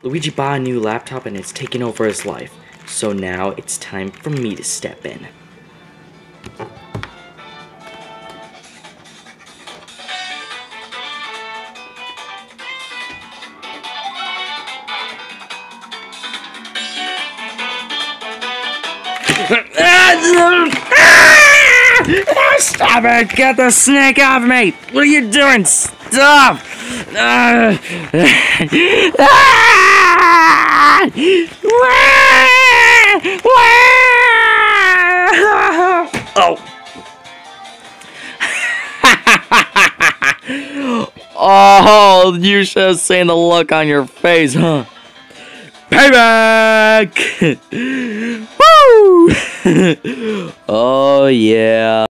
Luigi bought a new laptop and it's taken over his life. So now it's time for me to step in. Stop it! Get the snake off me! What are you doing? Stop! Ah! Oh! oh, you should have seen the look on your face, huh? Payback! Woo! oh, yeah.